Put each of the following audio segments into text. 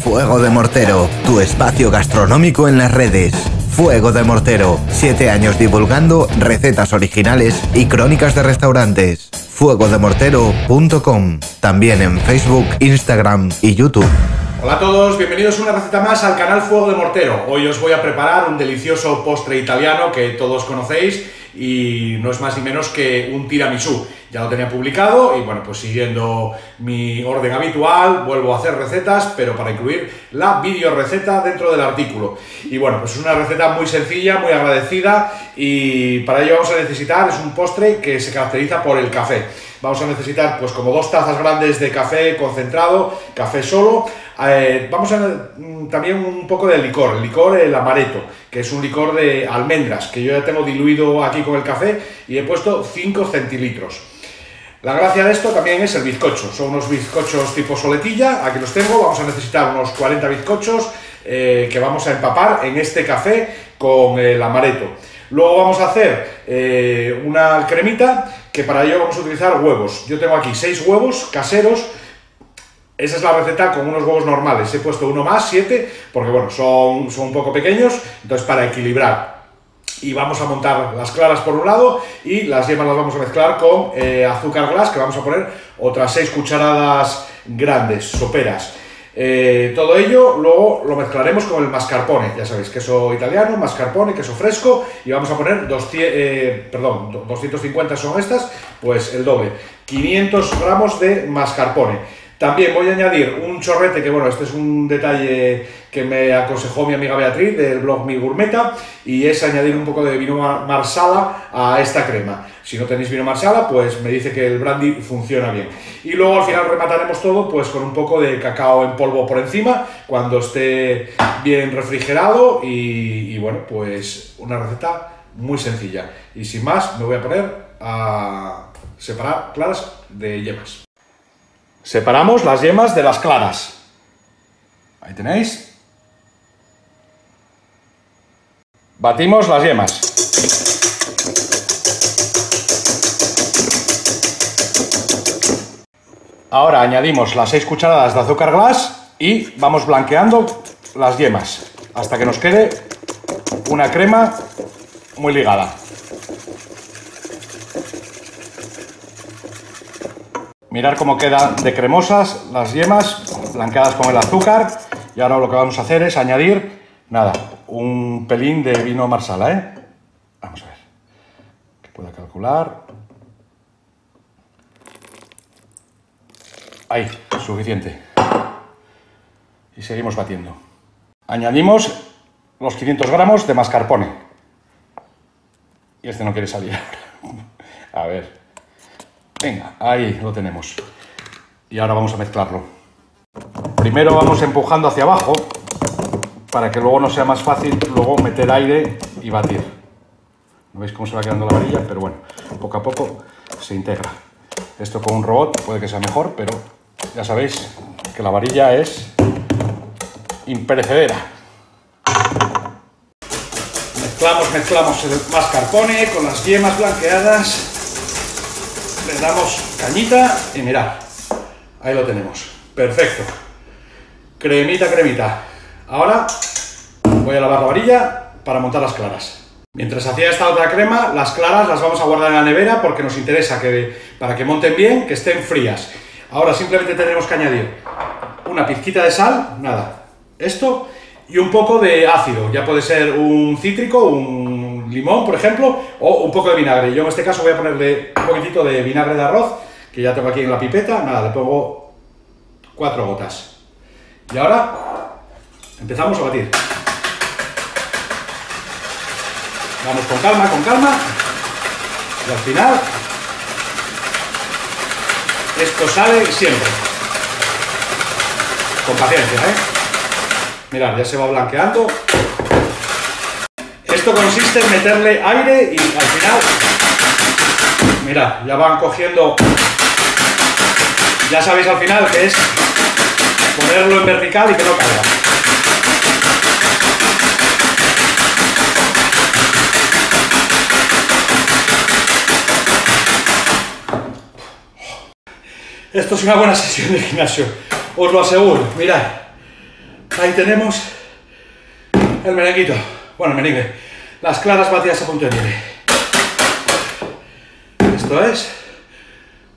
Fuego de Mortero, tu espacio gastronómico en las redes. Fuego de Mortero, siete años divulgando recetas originales y crónicas de restaurantes. Fuegodemortero.com, también en Facebook, Instagram y YouTube. Hola a todos, bienvenidos una receta más al canal Fuego de Mortero. Hoy os voy a preparar un delicioso postre italiano que todos conocéis y no es más ni menos que un tiramisú. Ya lo tenía publicado y bueno, pues siguiendo mi orden habitual, vuelvo a hacer recetas, pero para incluir la video receta dentro del artículo. Y bueno, pues es una receta muy sencilla, muy agradecida y para ello vamos a necesitar, es un postre que se caracteriza por el café. Vamos a necesitar pues como dos tazas grandes de café concentrado, café solo. Eh, vamos a mm, también un poco de licor, el licor el amaretto, que es un licor de almendras, que yo ya tengo diluido aquí con el café y he puesto 5 centilitros. La gracia de esto también es el bizcocho, son unos bizcochos tipo soletilla, aquí los tengo, vamos a necesitar unos 40 bizcochos eh, que vamos a empapar en este café con el amaretto. Luego vamos a hacer eh, una cremita que para ello vamos a utilizar huevos. Yo tengo aquí 6 huevos caseros, esa es la receta con unos huevos normales. He puesto uno más, 7, porque bueno, son, son un poco pequeños, entonces para equilibrar y vamos a montar las claras por un lado y las yemas las vamos a mezclar con eh, azúcar glass que vamos a poner otras 6 cucharadas grandes, soperas. Eh, todo ello luego lo mezclaremos con el mascarpone, ya sabéis, queso italiano, mascarpone, queso fresco y vamos a poner 200, eh, perdón, 250 son estas, pues el doble, 500 gramos de mascarpone. También voy a añadir un chorrete, que bueno, este es un detalle que me aconsejó mi amiga Beatriz del blog Mi Gourmeta, y es añadir un poco de vino marsala a esta crema. Si no tenéis vino marsala, pues me dice que el brandy funciona bien. Y luego al final remataremos todo pues con un poco de cacao en polvo por encima, cuando esté bien refrigerado y, y bueno, pues una receta muy sencilla. Y sin más, me voy a poner a separar claras de yemas. Separamos las yemas de las claras. Ahí tenéis. Batimos las yemas. Ahora añadimos las 6 cucharadas de azúcar glass y vamos blanqueando las yemas hasta que nos quede una crema muy ligada. Mirar cómo quedan de cremosas las yemas, blanqueadas con el azúcar. Y ahora lo que vamos a hacer es añadir, nada, un pelín de vino marsala, ¿eh? Vamos a ver, que pueda calcular. Ahí, suficiente. Y seguimos batiendo. Añadimos los 500 gramos de mascarpone. Y este no quiere salir A ver. Venga, ahí lo tenemos. Y ahora vamos a mezclarlo. Primero vamos empujando hacia abajo para que luego no sea más fácil luego meter aire y batir. No veis cómo se va quedando la varilla, pero bueno, poco a poco se integra. Esto con un robot puede que sea mejor, pero ya sabéis que la varilla es imperecedera. Mezclamos, mezclamos el mascarpone con las yemas blanqueadas le damos cañita y mirad, ahí lo tenemos. Perfecto. Cremita, cremita. Ahora voy a lavar la varilla para montar las claras. Mientras hacía esta otra crema, las claras las vamos a guardar en la nevera porque nos interesa que para que monten bien, que estén frías. Ahora simplemente tenemos que añadir una pizquita de sal, nada, esto, y un poco de ácido. Ya puede ser un cítrico, un limón, por ejemplo, o un poco de vinagre. Yo en este caso voy a ponerle un poquitito de vinagre de arroz, que ya tengo aquí en la pipeta. Nada, le pongo cuatro gotas. Y ahora empezamos a batir. Vamos con calma, con calma. Y al final, esto sale siempre. Con paciencia, ¿eh? Mirad, ya se va blanqueando. Esto consiste en meterle aire y al final, mira, ya van cogiendo, ya sabéis al final que es ponerlo en vertical y que no caiga. Esto es una buena sesión de gimnasio, os lo aseguro, mirad. Ahí tenemos el merenguito. Bueno, merengue. Las claras batidas a punto de nieve. Esto es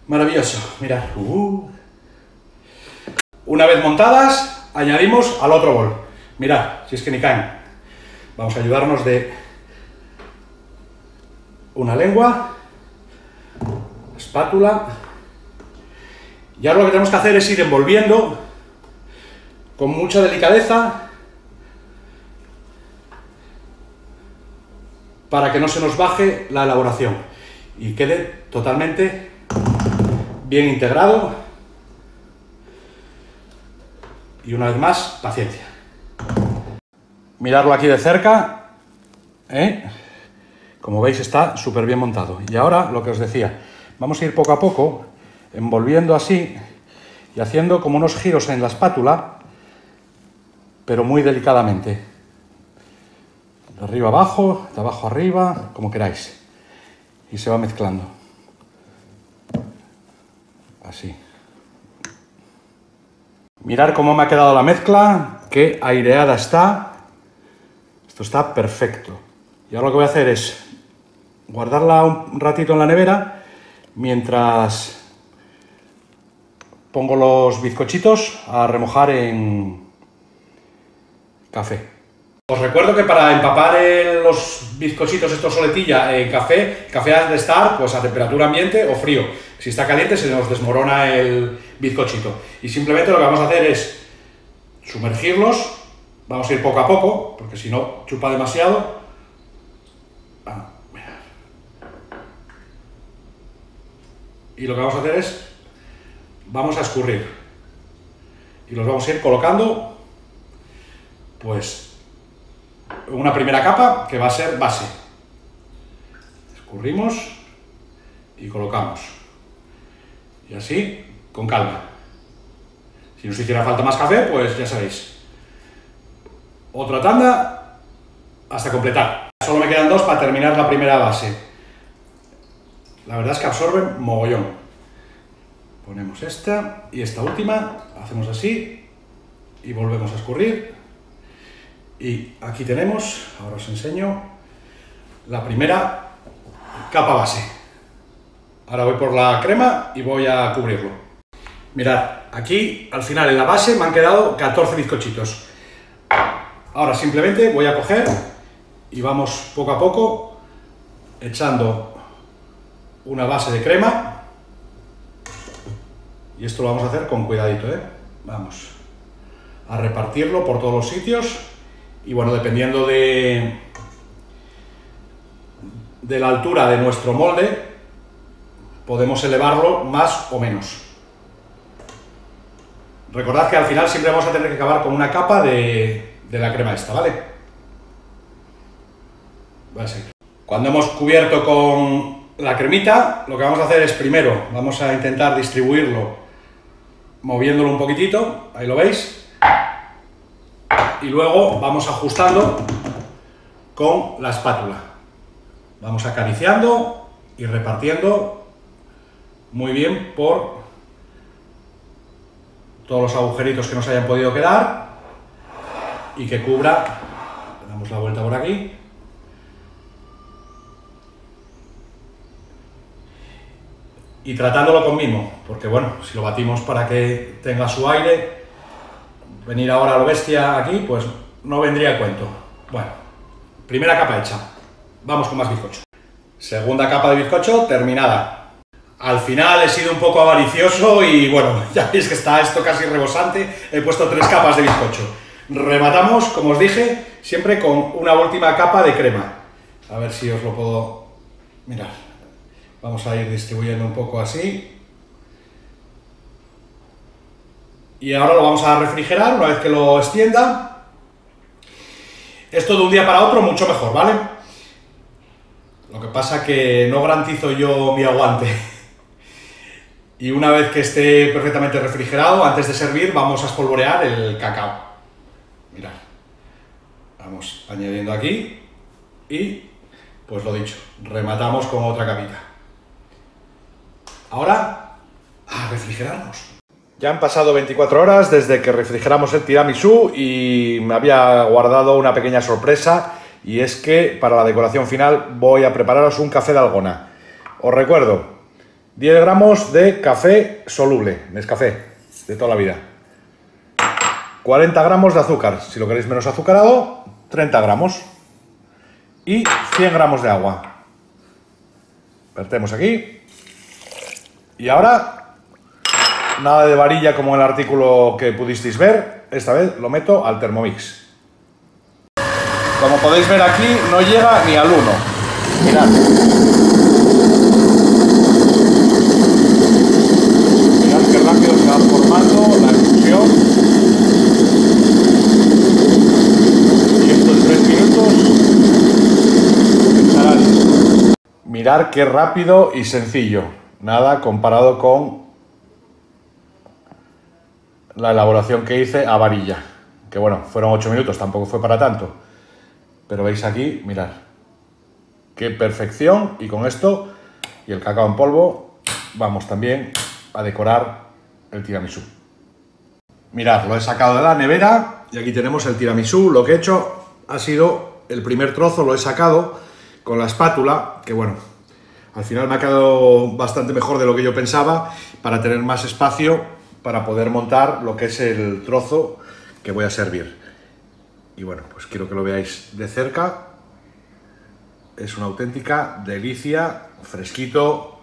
maravilloso. Mirad. Uh. Una vez montadas, añadimos al otro bol. Mirad, si es que ni caen. Vamos a ayudarnos de una lengua, espátula. Y ahora lo que tenemos que hacer es ir envolviendo con mucha delicadeza para que no se nos baje la elaboración y quede totalmente bien integrado. Y una vez más, paciencia. Mirarlo aquí de cerca. ¿eh? Como veis está súper bien montado. Y ahora lo que os decía, vamos a ir poco a poco envolviendo así y haciendo como unos giros en la espátula, pero muy delicadamente. De arriba abajo, de abajo arriba, como queráis. Y se va mezclando. Así. Mirar cómo me ha quedado la mezcla, qué aireada está. Esto está perfecto. Y ahora lo que voy a hacer es guardarla un ratito en la nevera mientras pongo los bizcochitos a remojar en café. Os recuerdo que para empapar los bizcochitos estos soletilla en café, café ha de estar pues a temperatura ambiente o frío. Si está caliente se nos desmorona el bizcochito. Y simplemente lo que vamos a hacer es sumergirlos, vamos a ir poco a poco, porque si no chupa demasiado, y lo que vamos a hacer es, vamos a escurrir. Y los vamos a ir colocando, pues, una primera capa que va a ser base. Escurrimos y colocamos. Y así, con calma. Si nos hiciera falta más café, pues ya sabéis. Otra tanda hasta completar. Solo me quedan dos para terminar la primera base. La verdad es que absorben mogollón. Ponemos esta y esta última, hacemos así y volvemos a escurrir. Y aquí tenemos, ahora os enseño, la primera capa base. Ahora voy por la crema y voy a cubrirlo. Mirad, aquí al final en la base me han quedado 14 bizcochitos. Ahora simplemente voy a coger y vamos poco a poco echando una base de crema. Y esto lo vamos a hacer con cuidadito, ¿eh? Vamos a repartirlo por todos los sitios. Y bueno, dependiendo de, de la altura de nuestro molde, podemos elevarlo más o menos. Recordad que al final siempre vamos a tener que acabar con una capa de, de la crema esta, ¿vale? Voy a seguir. Cuando hemos cubierto con la cremita, lo que vamos a hacer es primero, vamos a intentar distribuirlo moviéndolo un poquitito, ahí lo veis, y luego vamos ajustando con la espátula. Vamos acariciando y repartiendo muy bien por todos los agujeritos que nos hayan podido quedar y que cubra, damos la vuelta por aquí, y tratándolo con mimo, porque bueno, si lo batimos para que tenga su aire, venir ahora a lo bestia aquí, pues no vendría el cuento. Bueno, primera capa hecha, vamos con más bizcocho. Segunda capa de bizcocho terminada. Al final he sido un poco avaricioso y bueno, ya veis que está esto casi rebosante, he puesto tres capas de bizcocho. Rematamos, como os dije, siempre con una última capa de crema. A ver si os lo puedo mirar. Vamos a ir distribuyendo un poco así. Y ahora lo vamos a refrigerar una vez que lo extienda. Esto de un día para otro mucho mejor, ¿vale? Lo que pasa que no garantizo yo mi aguante. Y una vez que esté perfectamente refrigerado, antes de servir, vamos a espolvorear el cacao. Mirad. Vamos añadiendo aquí y, pues lo dicho, rematamos con otra capita. Ahora, a refrigerarnos. Ya han pasado 24 horas desde que refrigeramos el tiramisú y me había guardado una pequeña sorpresa y es que para la decoración final voy a prepararos un café de algona. Os recuerdo, 10 gramos de café soluble, café de toda la vida. 40 gramos de azúcar, si lo queréis menos azucarado, 30 gramos. Y 100 gramos de agua. Vertemos aquí. Y ahora Nada de varilla como el artículo que pudisteis ver. Esta vez lo meto al Thermomix. Como podéis ver aquí, no llega ni al 1. Mirad. Mirad qué rápido se va formando la explosión. Y estos 3 minutos Mirad qué rápido y sencillo. Nada comparado con la elaboración que hice a varilla. Que bueno, fueron 8 minutos, tampoco fue para tanto. Pero veis aquí, mirad. Qué perfección. Y con esto y el cacao en polvo vamos también a decorar el tiramisú. Mirad, lo he sacado de la nevera y aquí tenemos el tiramisú. Lo que he hecho ha sido el primer trozo, lo he sacado con la espátula, que bueno, al final me ha quedado bastante mejor de lo que yo pensaba para tener más espacio para poder montar lo que es el trozo que voy a servir. Y bueno, pues quiero que lo veáis de cerca. Es una auténtica delicia, fresquito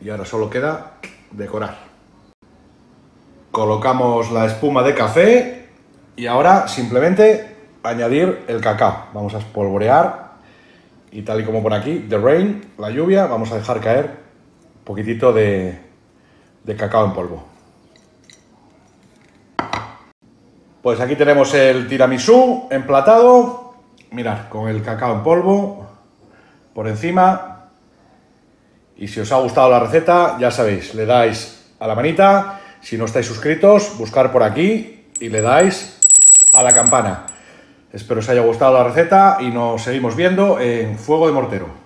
y ahora solo queda decorar. Colocamos la espuma de café y ahora simplemente añadir el cacao. Vamos a espolvorear y tal y como por aquí, the rain, la lluvia, vamos a dejar caer un poquitito de, de cacao en polvo. Pues aquí tenemos el tiramisú emplatado. Mirad, con el cacao en polvo por encima. Y si os ha gustado la receta, ya sabéis, le dais a la manita. Si no estáis suscritos, buscar por aquí y le dais a la campana. Espero os haya gustado la receta y nos seguimos viendo en Fuego de Mortero.